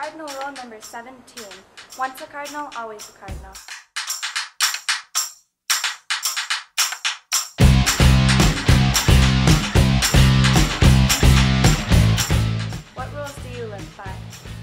Cardinal rule number 17. Once a cardinal, always a cardinal. What rules do you live by?